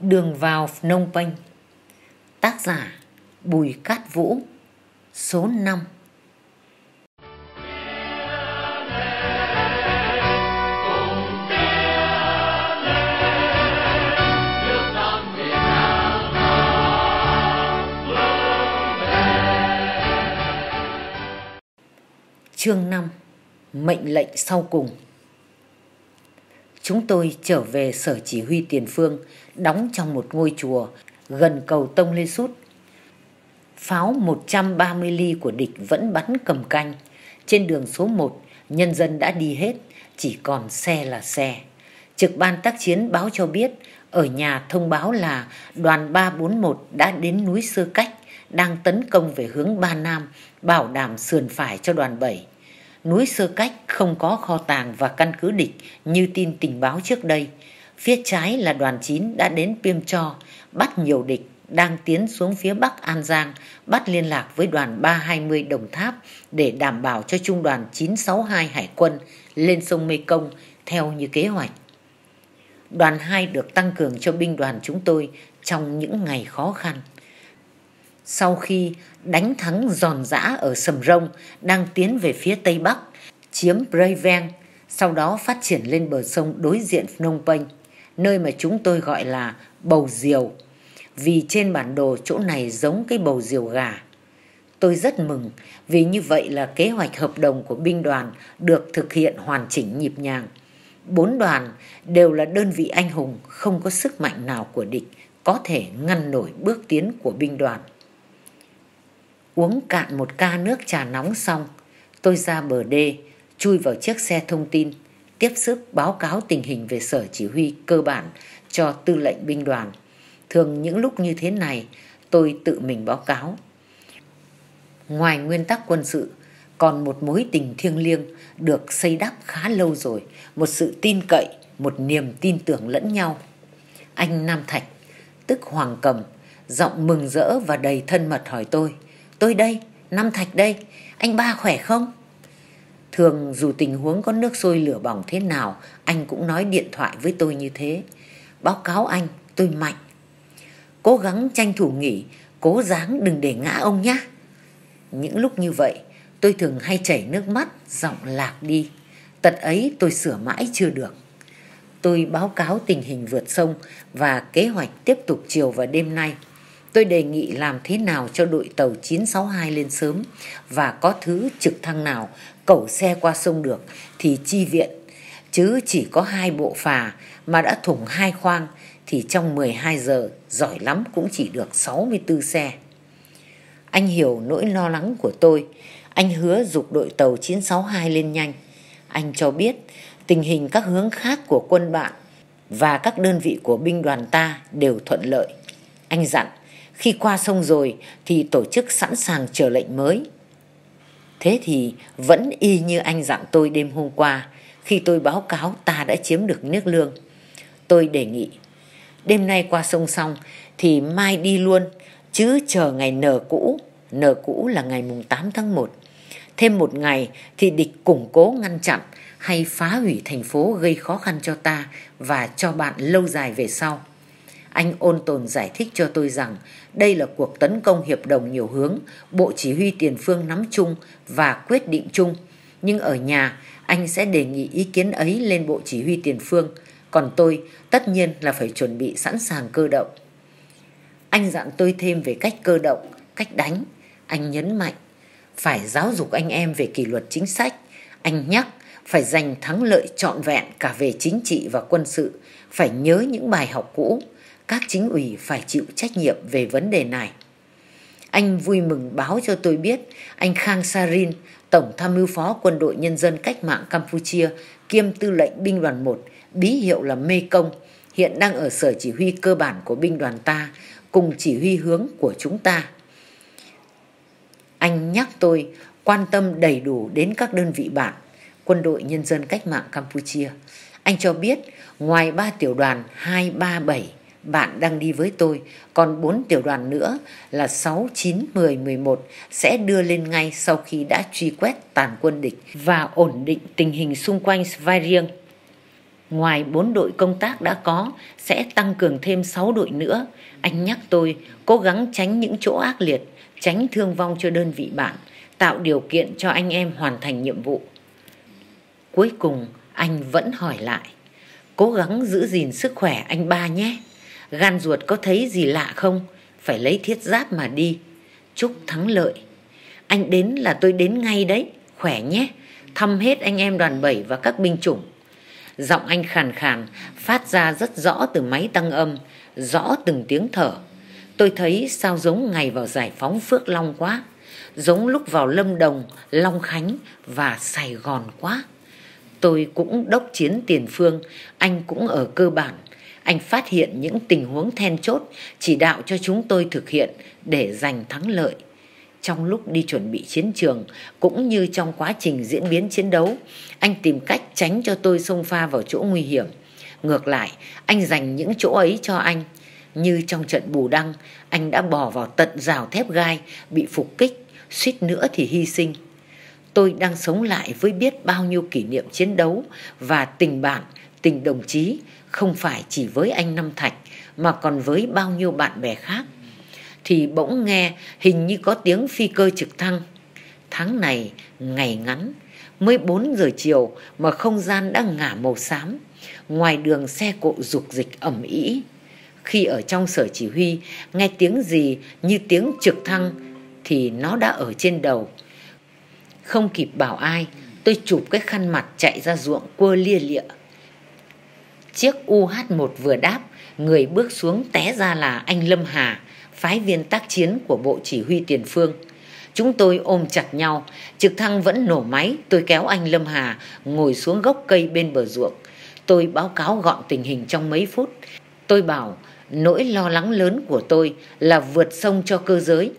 Đường vào Phnom Penh. Tác giả, Bùi Cát Vũ, Số 5 Chương 5 Mệnh lệnh sau cùng. Chúng tôi trở về sở chỉ huy tiền phương, đóng trong một ngôi chùa gần cầu Tông Lê Sút. Pháo 130 ly của địch vẫn bắn cầm canh. Trên đường số 1, nhân dân đã đi hết, chỉ còn xe là xe. Trực ban tác chiến báo cho biết, ở nhà thông báo là đoàn 341 đã đến núi Sơ Cách, đang tấn công về hướng Ba Nam, bảo đảm sườn phải cho đoàn 7 núi Sơ Cách không có kho tàng và căn cứ địch như tin tình báo trước đây. Phía trái là đoàn 9 đã đến Piêm Cho, bắt nhiều địch đang tiến xuống phía Bắc An Giang, bắt liên lạc với đoàn 320 Đồng Tháp để đảm bảo cho trung đoàn 962 Hải quân lên sông Mê Công theo như kế hoạch. Đoàn 2 được tăng cường cho binh đoàn chúng tôi trong những ngày khó khăn. Sau khi đánh thắng giòn giã ở Sầm Rông đang tiến về phía Tây Bắc, chiếm Breiveng, sau đó phát triển lên bờ sông đối diện Phnom Penh, nơi mà chúng tôi gọi là bầu diều, vì trên bản đồ chỗ này giống cái bầu diều gà. Tôi rất mừng vì như vậy là kế hoạch hợp đồng của binh đoàn được thực hiện hoàn chỉnh nhịp nhàng. Bốn đoàn đều là đơn vị anh hùng không có sức mạnh nào của địch có thể ngăn nổi bước tiến của binh đoàn. Uống cạn một ca nước trà nóng xong, tôi ra bờ đê, chui vào chiếc xe thông tin, tiếp sức báo cáo tình hình về sở chỉ huy cơ bản cho tư lệnh binh đoàn. Thường những lúc như thế này, tôi tự mình báo cáo. Ngoài nguyên tắc quân sự, còn một mối tình thiêng liêng được xây đắp khá lâu rồi, một sự tin cậy, một niềm tin tưởng lẫn nhau. Anh Nam Thạch, tức Hoàng Cầm, giọng mừng rỡ và đầy thân mật hỏi tôi. Tôi đây, năm Thạch đây, anh ba khỏe không? Thường dù tình huống có nước sôi lửa bỏng thế nào, anh cũng nói điện thoại với tôi như thế. Báo cáo anh, tôi mạnh. Cố gắng tranh thủ nghỉ, cố gắng đừng để ngã ông nhé. Những lúc như vậy, tôi thường hay chảy nước mắt, giọng lạc đi. Tật ấy tôi sửa mãi chưa được. Tôi báo cáo tình hình vượt sông và kế hoạch tiếp tục chiều và đêm nay. Tôi đề nghị làm thế nào cho đội tàu 962 lên sớm và có thứ trực thăng nào, cẩu xe qua sông được thì chi viện. Chứ chỉ có hai bộ phà mà đã thủng hai khoang thì trong 12 giờ giỏi lắm cũng chỉ được 64 xe. Anh hiểu nỗi lo lắng của tôi. Anh hứa dục đội tàu 962 lên nhanh. Anh cho biết tình hình các hướng khác của quân bạn và các đơn vị của binh đoàn ta đều thuận lợi. Anh dặn khi qua sông rồi thì tổ chức sẵn sàng chờ lệnh mới. Thế thì vẫn y như anh dặn tôi đêm hôm qua, khi tôi báo cáo ta đã chiếm được nước lương. Tôi đề nghị, đêm nay qua sông xong thì mai đi luôn, chứ chờ ngày nở cũ. Nở cũ là ngày mùng 8 tháng 1. Thêm một ngày thì địch củng cố ngăn chặn hay phá hủy thành phố gây khó khăn cho ta và cho bạn lâu dài về sau. Anh ôn tồn giải thích cho tôi rằng đây là cuộc tấn công hiệp đồng nhiều hướng, Bộ Chỉ huy Tiền Phương nắm chung và quyết định chung. Nhưng ở nhà, anh sẽ đề nghị ý kiến ấy lên Bộ Chỉ huy Tiền Phương. Còn tôi, tất nhiên là phải chuẩn bị sẵn sàng cơ động. Anh dặn tôi thêm về cách cơ động, cách đánh. Anh nhấn mạnh, phải giáo dục anh em về kỷ luật chính sách. Anh nhắc, phải giành thắng lợi trọn vẹn cả về chính trị và quân sự. Phải nhớ những bài học cũ các chính ủy phải chịu trách nhiệm về vấn đề này. Anh vui mừng báo cho tôi biết anh Khang Sarin, Tổng tham mưu phó quân đội nhân dân cách mạng Campuchia, kiêm tư lệnh binh đoàn 1, bí hiệu là Mê Công, hiện đang ở sở chỉ huy cơ bản của binh đoàn ta, cùng chỉ huy hướng của chúng ta. Anh nhắc tôi quan tâm đầy đủ đến các đơn vị bạn, quân đội nhân dân cách mạng Campuchia. Anh cho biết ngoài ba tiểu đoàn 237 bạn đang đi với tôi, còn 4 tiểu đoàn nữa là 6, 9, 10, 11 sẽ đưa lên ngay sau khi đã truy quét tàn quân địch và ổn định tình hình xung quanh vai riêng. Ngoài bốn đội công tác đã có, sẽ tăng cường thêm 6 đội nữa. Anh nhắc tôi cố gắng tránh những chỗ ác liệt, tránh thương vong cho đơn vị bạn, tạo điều kiện cho anh em hoàn thành nhiệm vụ. Cuối cùng, anh vẫn hỏi lại. Cố gắng giữ gìn sức khỏe anh ba nhé. Gan ruột có thấy gì lạ không? Phải lấy thiết giáp mà đi. Chúc thắng lợi. Anh đến là tôi đến ngay đấy. Khỏe nhé. Thăm hết anh em đoàn bảy và các binh chủng. Giọng anh khàn khàn, phát ra rất rõ từ máy tăng âm, rõ từng tiếng thở. Tôi thấy sao giống ngày vào giải phóng Phước Long quá, giống lúc vào Lâm Đồng, Long Khánh và Sài Gòn quá. Tôi cũng đốc chiến tiền phương, anh cũng ở cơ bản. Anh phát hiện những tình huống then chốt, chỉ đạo cho chúng tôi thực hiện để giành thắng lợi. Trong lúc đi chuẩn bị chiến trường, cũng như trong quá trình diễn biến chiến đấu, anh tìm cách tránh cho tôi xông pha vào chỗ nguy hiểm. Ngược lại, anh dành những chỗ ấy cho anh. Như trong trận bù đăng, anh đã bỏ vào tận rào thép gai, bị phục kích, suýt nữa thì hy sinh. Tôi đang sống lại với biết bao nhiêu kỷ niệm chiến đấu và tình bạn, tình đồng chí, không phải chỉ với anh Năm Thạch mà còn với bao nhiêu bạn bè khác. Thì bỗng nghe hình như có tiếng phi cơ trực thăng. Tháng này, ngày ngắn, mới 4 giờ chiều mà không gian đã ngả màu xám. Ngoài đường xe cộ dục dịch ẩm ý. Khi ở trong sở chỉ huy, nghe tiếng gì như tiếng trực thăng thì nó đã ở trên đầu. Không kịp bảo ai, tôi chụp cái khăn mặt chạy ra ruộng quơ lia lịa. Chiếc UH-1 vừa đáp, người bước xuống té ra là anh Lâm Hà, phái viên tác chiến của Bộ Chỉ huy Tiền Phương. Chúng tôi ôm chặt nhau, trực thăng vẫn nổ máy, tôi kéo anh Lâm Hà ngồi xuống gốc cây bên bờ ruộng. Tôi báo cáo gọn tình hình trong mấy phút. Tôi bảo nỗi lo lắng lớn của tôi là vượt sông cho cơ giới.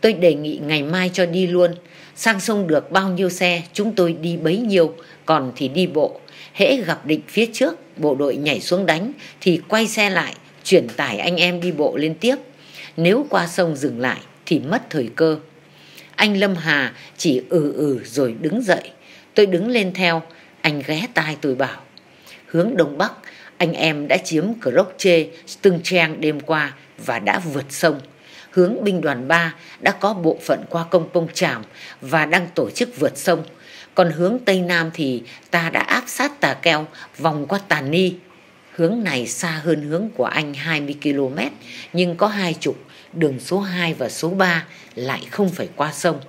Tôi đề nghị ngày mai cho đi luôn. Sang sông được bao nhiêu xe chúng tôi đi bấy nhiêu, còn thì đi bộ. Hễ gặp địch phía trước, bộ đội nhảy xuống đánh thì quay xe lại, chuyển tải anh em đi bộ lên tiếp. Nếu qua sông dừng lại thì mất thời cơ. Anh Lâm Hà chỉ ừ ừ rồi đứng dậy. Tôi đứng lên theo, anh ghé tai tôi bảo. Hướng Đông Bắc, anh em đã chiếm Croce, Tương Trang đêm qua và đã vượt sông. Hướng binh đoàn 3 đã có bộ phận qua công pông tràm và đang tổ chức vượt sông. Còn hướng Tây Nam thì ta đã áp sát tà keo vòng qua Tà Ni. Hướng này xa hơn hướng của anh 20 km nhưng có hai trục đường số 2 và số 3 lại không phải qua sông.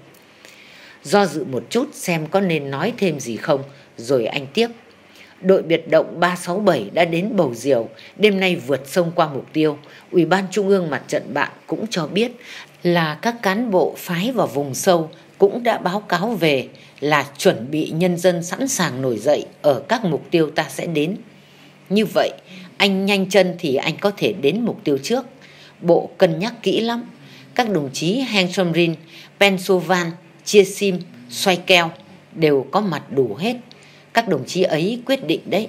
Do dự một chút xem có nên nói thêm gì không, rồi anh tiếp. Đội biệt động 367 đã đến Bầu Diều, đêm nay vượt sông qua mục tiêu. Ủy ban Trung ương Mặt trận bạn cũng cho biết là các cán bộ phái vào vùng sâu cũng đã báo cáo về là chuẩn bị nhân dân sẵn sàng nổi dậy ở các mục tiêu ta sẽ đến. Như vậy, anh nhanh chân thì anh có thể đến mục tiêu trước. Bộ cân nhắc kỹ lắm. Các đồng chí Heng Somrin, Pensovan, Chia Sim, Xoay Keo đều có mặt đủ hết. Các đồng chí ấy quyết định đấy.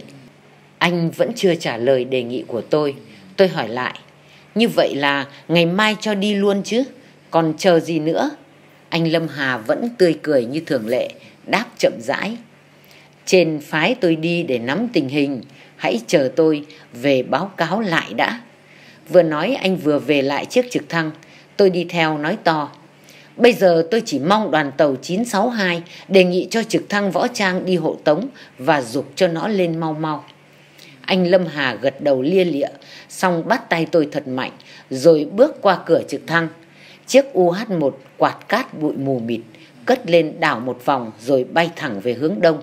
Anh vẫn chưa trả lời đề nghị của tôi. Tôi hỏi lại. Như vậy là ngày mai cho đi luôn chứ? Còn chờ gì nữa? Anh Lâm Hà vẫn tươi cười như thường lệ, đáp chậm rãi. Trên phái tôi đi để nắm tình hình, hãy chờ tôi về báo cáo lại đã. Vừa nói anh vừa về lại chiếc trực thăng, tôi đi theo nói to. Bây giờ tôi chỉ mong đoàn tàu 962 đề nghị cho trực thăng võ trang đi hộ tống và dục cho nó lên mau mau. Anh Lâm Hà gật đầu lia lịa, xong bắt tay tôi thật mạnh, rồi bước qua cửa trực thăng. Chiếc UH-1 quạt cát bụi mù mịt, cất lên đảo một vòng rồi bay thẳng về hướng đông.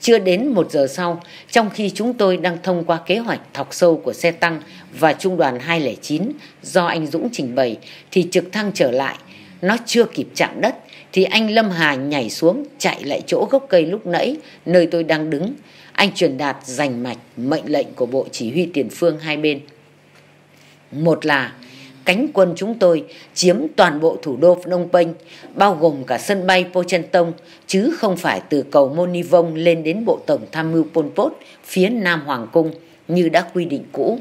Chưa đến một giờ sau, trong khi chúng tôi đang thông qua kế hoạch thọc sâu của xe tăng và trung đoàn 209 do anh Dũng trình bày, thì trực thăng trở lại. Nó chưa kịp chạm đất, thì anh Lâm Hà nhảy xuống chạy lại chỗ gốc cây lúc nãy, nơi tôi đang đứng. Anh truyền đạt giành mạch mệnh lệnh của Bộ Chỉ huy tiền phương hai bên. Một là cánh quân chúng tôi chiếm toàn bộ thủ đô Phnom Penh, bao gồm cả sân bay Pochentong, chứ không phải từ cầu monivong lên đến Bộ Tổng Tham mưu Pol Pot phía Nam Hoàng Cung như đã quy định cũ.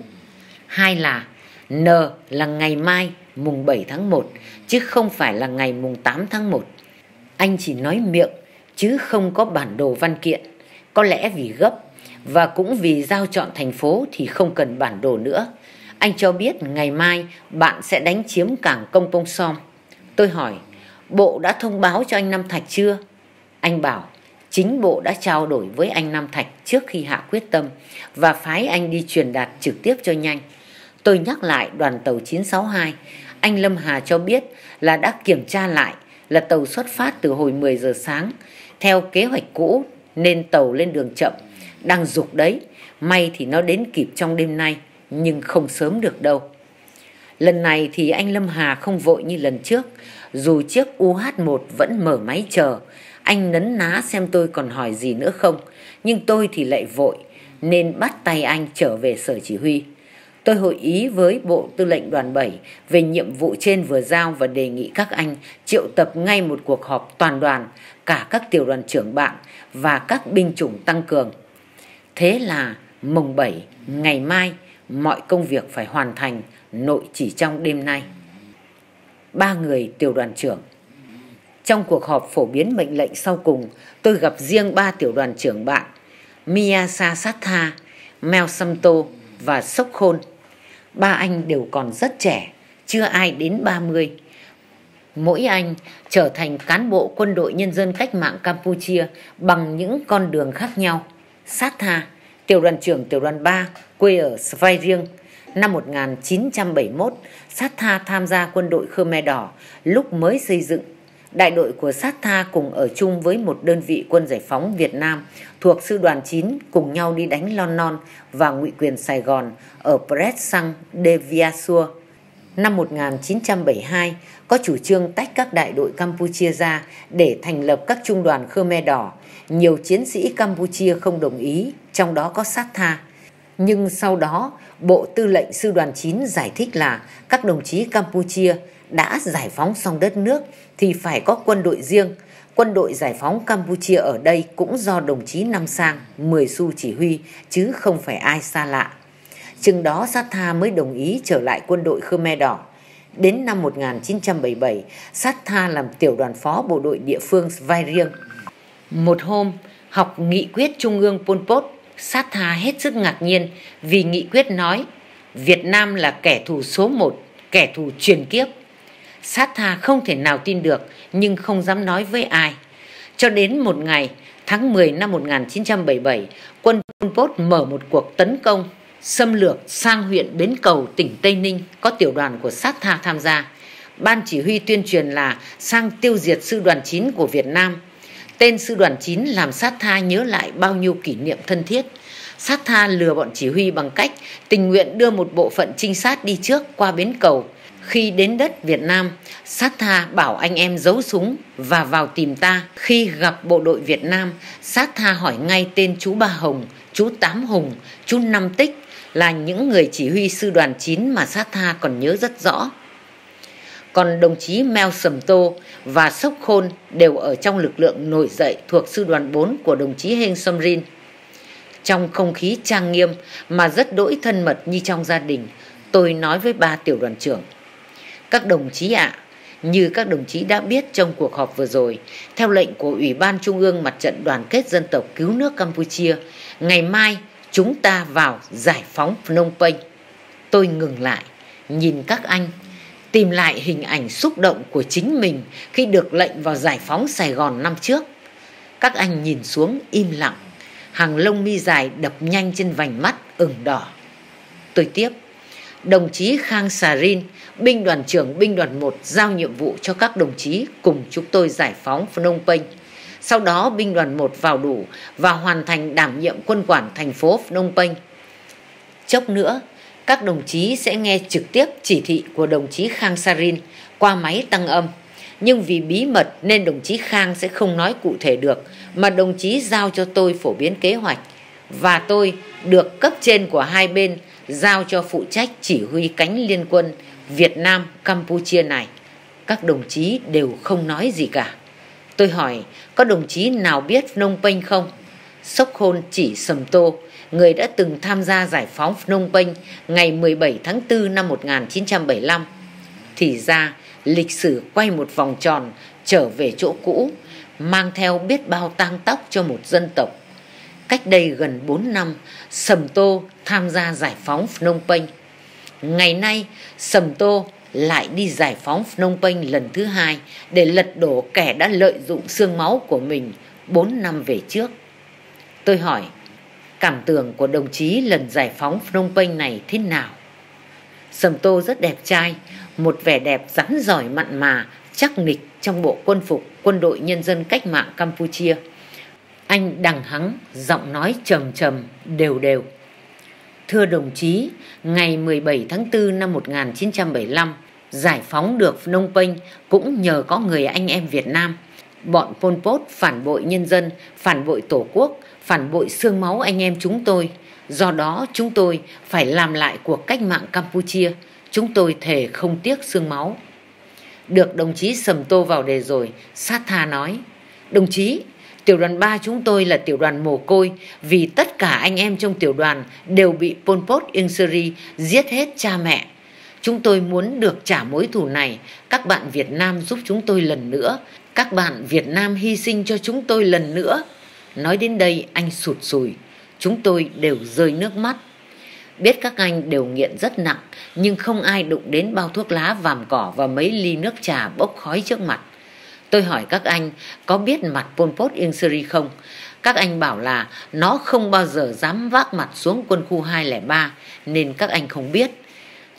Hai là N là ngày mai mùng 7 tháng 1, chứ không phải là ngày mùng 8 tháng 1. Anh chỉ nói miệng, chứ không có bản đồ văn kiện. Có lẽ vì gấp, và cũng vì giao chọn thành phố thì không cần bản đồ nữa. Anh cho biết ngày mai bạn sẽ đánh chiếm cảng Công Pông Som. Tôi hỏi, Bộ đã thông báo cho anh Nam Thạch chưa? Anh bảo, chính Bộ đã trao đổi với anh Nam Thạch trước khi hạ quyết tâm và phái anh đi truyền đạt trực tiếp cho nhanh. Tôi nhắc lại đoàn tàu 962, anh Lâm Hà cho biết là đã kiểm tra lại là tàu xuất phát từ hồi 10 giờ sáng theo kế hoạch cũ nên tàu lên đường chậm đang dục đấy may thì nó đến kịp trong đêm nay nhưng không sớm được đâu. Lần này thì anh Lâm Hà không vội như lần trước. Dù chiếc UH1 vẫn mở máy chờ anh nấn ná xem tôi còn hỏi gì nữa không. Nhưng tôi thì lại vội nên bắt tay anh trở về sở chỉ huy. Tôi hội ý với Bộ Tư lệnh Đoàn 7 về nhiệm vụ trên vừa giao và đề nghị các anh triệu tập ngay một cuộc họp toàn đoàn, cả các tiểu đoàn trưởng bạn và các binh chủng tăng cường. Thế là mùng 7, ngày mai, mọi công việc phải hoàn thành nội chỉ trong đêm nay. Ba người tiểu đoàn trưởng Trong cuộc họp phổ biến mệnh lệnh sau cùng, tôi gặp riêng ba tiểu đoàn trưởng bạn, Miyasa Satha, Mel Samto và Sốc Khôn. Ba anh đều còn rất trẻ, chưa ai đến 30. Mỗi anh trở thành cán bộ quân đội nhân dân cách mạng Campuchia bằng những con đường khác nhau. Sát tha, tiểu đoàn trưởng tiểu đoàn 3, quê ở Svay Riêng. Năm 1971, Sát Tha tham gia quân đội Khmer Đỏ lúc mới xây dựng đại đội của Sát Tha cùng ở chung với một đơn vị quân giải phóng Việt Nam thuộc sư đoàn 9 cùng nhau đi đánh Lon Non và ngụy quyền Sài Gòn ở Pret Sang de Viasua. Năm 1972, có chủ trương tách các đại đội Campuchia ra để thành lập các trung đoàn Khmer Đỏ. Nhiều chiến sĩ Campuchia không đồng ý, trong đó có Sát Tha. Nhưng sau đó, Bộ Tư lệnh Sư đoàn 9 giải thích là các đồng chí Campuchia đã giải phóng xong đất nước thì phải có quân đội riêng. Quân đội giải phóng Campuchia ở đây cũng do đồng chí Nam Sang, 10 xu chỉ huy, chứ không phải ai xa lạ. Chừng đó Sát Tha mới đồng ý trở lại quân đội Khmer Đỏ. Đến năm 1977, Sát Tha làm tiểu đoàn phó bộ đội địa phương Vai Riêng. Một hôm, học nghị quyết Trung ương Pol Pot, Sát Tha hết sức ngạc nhiên vì nghị quyết nói Việt Nam là kẻ thù số một, kẻ thù truyền kiếp Sát tha không thể nào tin được nhưng không dám nói với ai. Cho đến một ngày, tháng 10 năm 1977, quân Pol Pot mở một cuộc tấn công xâm lược sang huyện Bến Cầu, tỉnh Tây Ninh có tiểu đoàn của sát tha tham gia. Ban chỉ huy tuyên truyền là sang tiêu diệt sư đoàn 9 của Việt Nam. Tên sư đoàn 9 làm sát tha nhớ lại bao nhiêu kỷ niệm thân thiết. Sát tha lừa bọn chỉ huy bằng cách tình nguyện đưa một bộ phận trinh sát đi trước qua Bến Cầu khi đến đất Việt Nam, sát tha bảo anh em giấu súng và vào tìm ta. Khi gặp bộ đội Việt Nam, sát tha hỏi ngay tên chú Ba Hồng, chú Tám Hùng, chú Năm Tích là những người chỉ huy sư đoàn 9 mà sát tha còn nhớ rất rõ. Còn đồng chí Mel Sầm Tô và Sốc Khôn đều ở trong lực lượng nổi dậy thuộc sư đoàn 4 của đồng chí Heng Somrin. Trong không khí trang nghiêm mà rất đỗi thân mật như trong gia đình, tôi nói với ba tiểu đoàn trưởng. Các đồng chí ạ, như các đồng chí đã biết trong cuộc họp vừa rồi, theo lệnh của Ủy ban Trung ương Mặt trận Đoàn kết Dân tộc Cứu nước Campuchia, ngày mai chúng ta vào giải phóng Phnom Penh. Tôi ngừng lại, nhìn các anh, tìm lại hình ảnh xúc động của chính mình khi được lệnh vào giải phóng Sài Gòn năm trước. Các anh nhìn xuống im lặng, hàng lông mi dài đập nhanh trên vành mắt ửng đỏ. Tôi tiếp, đồng chí Khang Sà Rin, binh đoàn trưởng binh đoàn 1 giao nhiệm vụ cho các đồng chí cùng chúng tôi giải phóng Phnom Penh. Sau đó binh đoàn 1 vào đủ và hoàn thành đảm nhiệm quân quản thành phố Phnom Penh. Chốc nữa, các đồng chí sẽ nghe trực tiếp chỉ thị của đồng chí Khang Sarin qua máy tăng âm. Nhưng vì bí mật nên đồng chí Khang sẽ không nói cụ thể được mà đồng chí giao cho tôi phổ biến kế hoạch. Và tôi được cấp trên của hai bên giao cho phụ trách chỉ huy cánh liên quân Việt Nam, Campuchia này. Các đồng chí đều không nói gì cả. Tôi hỏi, có đồng chí nào biết Phnom Penh không? Sốc Hôn chỉ Sầm Tô, người đã từng tham gia giải phóng Phnom Penh ngày 17 tháng 4 năm 1975. Thì ra, lịch sử quay một vòng tròn trở về chỗ cũ, mang theo biết bao tang tóc cho một dân tộc. cách đây gần 4 năm, Sầm Tô tham gia giải phóng Phnom Penh. Ngày nay, Sầm Tô lại đi giải phóng Phnom Penh lần thứ hai để lật đổ kẻ đã lợi dụng xương máu của mình 4 năm về trước. Tôi hỏi, cảm tưởng của đồng chí lần giải phóng Phnom Penh này thế nào? Sầm Tô rất đẹp trai, một vẻ đẹp rắn giỏi mặn mà, chắc nịch trong bộ quân phục quân đội nhân dân cách mạng Campuchia. Anh đằng hắng, giọng nói trầm trầm, đều đều. Thưa đồng chí, ngày 17 tháng 4 năm 1975, giải phóng được Phnom Penh cũng nhờ có người anh em Việt Nam. Bọn Pol Pot phản bội nhân dân, phản bội tổ quốc, phản bội xương máu anh em chúng tôi. Do đó chúng tôi phải làm lại cuộc cách mạng Campuchia. Chúng tôi thề không tiếc xương máu. Được đồng chí Sầm Tô vào đề rồi, sát tha nói. Đồng chí, tiểu đoàn 3 chúng tôi là tiểu đoàn mồ côi vì tất cả anh em trong tiểu đoàn đều bị Pol Pot Inseri giết hết cha mẹ. Chúng tôi muốn được trả mối thù này, các bạn Việt Nam giúp chúng tôi lần nữa, các bạn Việt Nam hy sinh cho chúng tôi lần nữa. Nói đến đây anh sụt sùi, chúng tôi đều rơi nước mắt. Biết các anh đều nghiện rất nặng, nhưng không ai đụng đến bao thuốc lá vàm cỏ và mấy ly nước trà bốc khói trước mặt. Tôi hỏi các anh có biết mặt Pol Pot Ieng Seri không? Các anh bảo là nó không bao giờ dám vác mặt xuống quân khu 203 nên các anh không biết.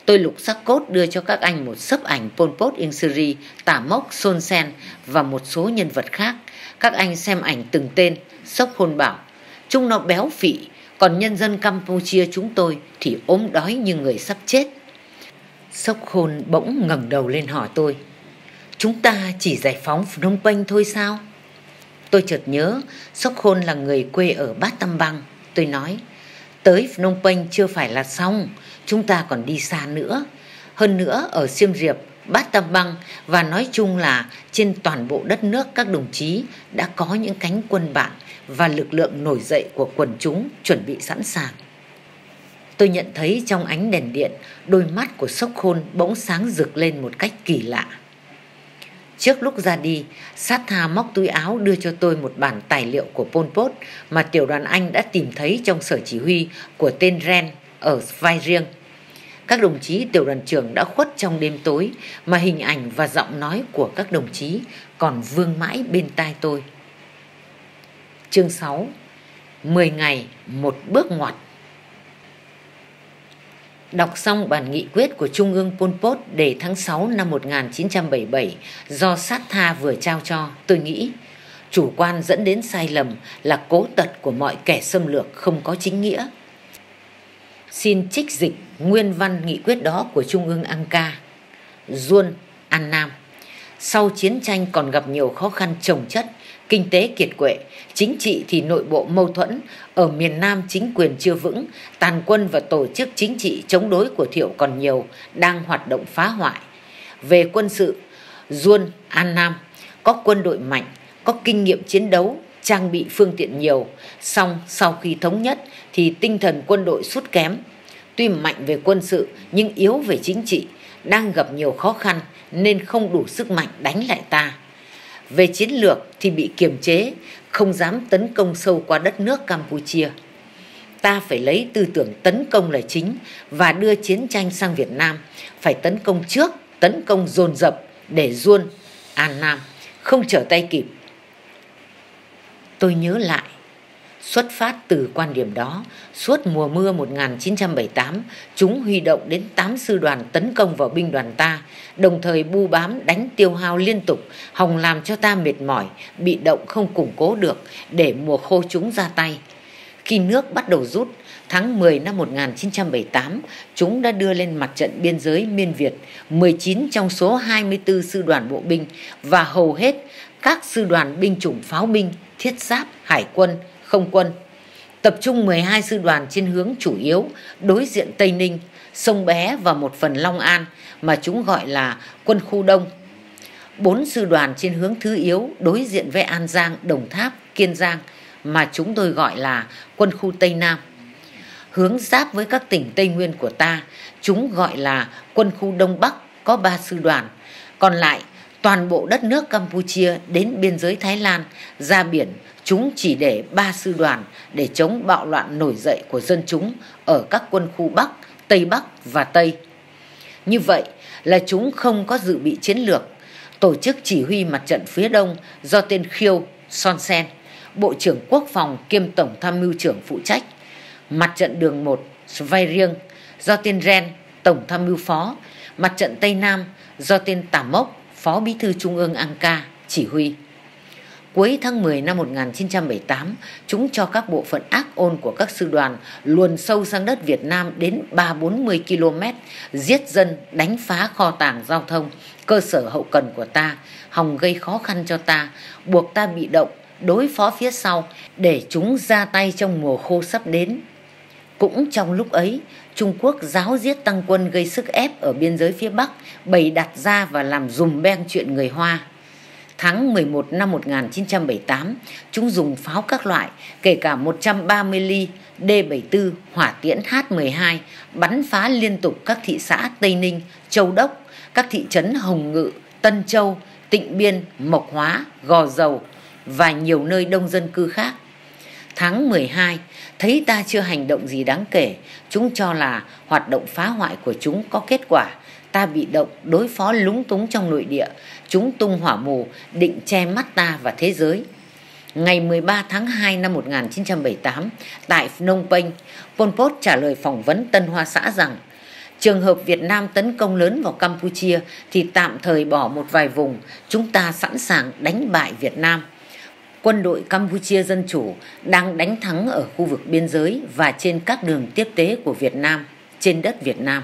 Tôi lục sắc cốt đưa cho các anh một sấp ảnh Pol Pot in Seri, Tả Mốc, Son Sen và một số nhân vật khác. Các anh xem ảnh từng tên, sốc hôn bảo. Chúng nó béo phị, còn nhân dân Campuchia chúng tôi thì ốm đói như người sắp chết. Sốc khôn bỗng ngẩng đầu lên hỏi tôi. Chúng ta chỉ giải phóng Phnom Penh thôi sao? Tôi chợt nhớ Sốc Khôn là người quê ở Bát Tâm Bang. Tôi nói, tới Phnom Penh chưa phải là xong, chúng ta còn đi xa nữa. Hơn nữa ở Siem Reap, Bát tam Bang và nói chung là trên toàn bộ đất nước các đồng chí đã có những cánh quân bạn và lực lượng nổi dậy của quần chúng chuẩn bị sẵn sàng. Tôi nhận thấy trong ánh đèn điện, đôi mắt của Sốc Khôn bỗng sáng rực lên một cách kỳ lạ. Trước lúc ra đi, sát tha móc túi áo đưa cho tôi một bản tài liệu của Pol Pot mà tiểu đoàn Anh đã tìm thấy trong sở chỉ huy của tên Ren ở vai riêng. Các đồng chí tiểu đoàn trưởng đã khuất trong đêm tối mà hình ảnh và giọng nói của các đồng chí còn vương mãi bên tai tôi. Chương 6 10 ngày, một bước ngoặt Đọc xong bản nghị quyết của Trung ương Pol Pot để tháng 6 năm 1977 do sát tha vừa trao cho, tôi nghĩ chủ quan dẫn đến sai lầm là cố tật của mọi kẻ xâm lược không có chính nghĩa. Xin trích dịch nguyên văn nghị quyết đó của Trung ương Anca. Duôn, An Nam. Sau chiến tranh còn gặp nhiều khó khăn trồng chất kinh tế kiệt quệ, chính trị thì nội bộ mâu thuẫn, ở miền Nam chính quyền chưa vững, tàn quân và tổ chức chính trị chống đối của Thiệu còn nhiều, đang hoạt động phá hoại. Về quân sự, Duôn, An Nam có quân đội mạnh, có kinh nghiệm chiến đấu, trang bị phương tiện nhiều, song sau khi thống nhất thì tinh thần quân đội sút kém. Tuy mạnh về quân sự nhưng yếu về chính trị, đang gặp nhiều khó khăn nên không đủ sức mạnh đánh lại ta. Về chiến lược thì bị kiềm chế, không dám tấn công sâu qua đất nước Campuchia. Ta phải lấy tư tưởng tấn công là chính và đưa chiến tranh sang Việt Nam. Phải tấn công trước, tấn công dồn dập để ruôn An Nam, không trở tay kịp. Tôi nhớ lại Xuất phát từ quan điểm đó, suốt mùa mưa 1978, chúng huy động đến 8 sư đoàn tấn công vào binh đoàn ta, đồng thời bu bám đánh tiêu hao liên tục, hòng làm cho ta mệt mỏi, bị động không củng cố được để mùa khô chúng ra tay. Khi nước bắt đầu rút, tháng 10 năm 1978, chúng đã đưa lên mặt trận biên giới miên Việt 19 trong số 24 sư đoàn bộ binh và hầu hết các sư đoàn binh chủng pháo binh, thiết giáp, hải quân, không quân. Tập trung 12 sư đoàn trên hướng chủ yếu đối diện Tây Ninh, sông Bé và một phần Long An mà chúng gọi là quân khu Đông. Bốn sư đoàn trên hướng thứ yếu đối diện với An Giang, Đồng Tháp, Kiên Giang mà chúng tôi gọi là quân khu Tây Nam. Hướng giáp với các tỉnh Tây Nguyên của ta, chúng gọi là quân khu Đông Bắc có ba sư đoàn. Còn lại toàn bộ đất nước Campuchia đến biên giới Thái Lan, ra biển, chúng chỉ để ba sư đoàn để chống bạo loạn nổi dậy của dân chúng ở các quân khu Bắc, Tây Bắc và Tây. Như vậy là chúng không có dự bị chiến lược, tổ chức chỉ huy mặt trận phía Đông do tên Khiêu Son Sen, Bộ trưởng Quốc phòng kiêm Tổng tham mưu trưởng phụ trách, mặt trận đường 1 Svay Riêng do tên Ren, Tổng tham mưu phó, mặt trận Tây Nam do tên Tả Mốc, Phó Bí thư Trung ương Anka chỉ huy. Cuối tháng 10 năm 1978, chúng cho các bộ phận ác ôn của các sư đoàn luồn sâu sang đất Việt Nam đến 3-40 km, giết dân, đánh phá kho tàng giao thông, cơ sở hậu cần của ta, hòng gây khó khăn cho ta, buộc ta bị động, đối phó phía sau để chúng ra tay trong mùa khô sắp đến. Cũng trong lúc ấy, Trung Quốc giáo giết tăng quân gây sức ép ở biên giới phía Bắc, bày đặt ra và làm dùm beng chuyện người Hoa. Tháng 11 năm 1978, chúng dùng pháo các loại, kể cả 130 ly D-74 hỏa tiễn H-12, bắn phá liên tục các thị xã Tây Ninh, Châu Đốc, các thị trấn Hồng Ngự, Tân Châu, Tịnh Biên, Mộc Hóa, Gò Dầu và nhiều nơi đông dân cư khác. Tháng 12, thấy ta chưa hành động gì đáng kể, chúng cho là hoạt động phá hoại của chúng có kết quả. Ta bị động đối phó lúng túng trong nội địa, chúng tung hỏa mù định che mắt ta và thế giới. Ngày 13 tháng 2 năm 1978, tại Phnom Penh, Pol Pot trả lời phỏng vấn Tân Hoa xã rằng Trường hợp Việt Nam tấn công lớn vào Campuchia thì tạm thời bỏ một vài vùng, chúng ta sẵn sàng đánh bại Việt Nam quân đội Campuchia Dân Chủ đang đánh thắng ở khu vực biên giới và trên các đường tiếp tế của Việt Nam, trên đất Việt Nam.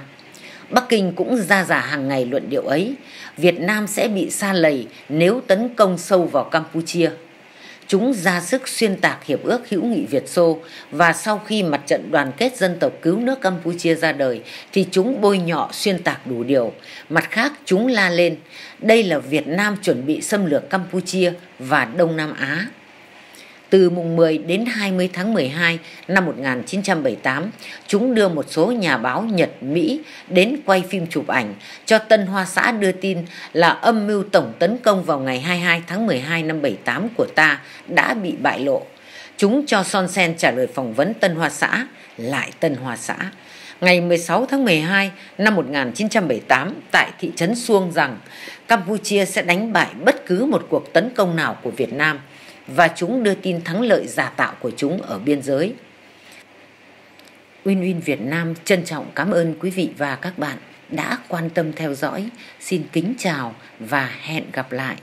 Bắc Kinh cũng ra giả hàng ngày luận điệu ấy, Việt Nam sẽ bị xa lầy nếu tấn công sâu vào Campuchia. Chúng ra sức xuyên tạc hiệp ước hữu nghị Việt Xô và sau khi mặt trận đoàn kết dân tộc cứu nước Campuchia ra đời thì chúng bôi nhọ xuyên tạc đủ điều. Mặt khác chúng la lên, đây là Việt Nam chuẩn bị xâm lược Campuchia và Đông Nam Á từ mùng 10 đến 20 tháng 12 năm 1978, chúng đưa một số nhà báo Nhật, Mỹ đến quay phim chụp ảnh cho Tân Hoa Xã đưa tin là âm mưu tổng tấn công vào ngày 22 tháng 12 năm 78 của ta đã bị bại lộ. Chúng cho Son Sen trả lời phỏng vấn Tân Hoa Xã, lại Tân Hoa Xã. Ngày 16 tháng 12 năm 1978 tại thị trấn Xuông rằng Campuchia sẽ đánh bại bất cứ một cuộc tấn công nào của Việt Nam – và chúng đưa tin thắng lợi giả tạo của chúng ở biên giới. Win Win Việt Nam trân trọng cảm ơn quý vị và các bạn đã quan tâm theo dõi. Xin kính chào và hẹn gặp lại.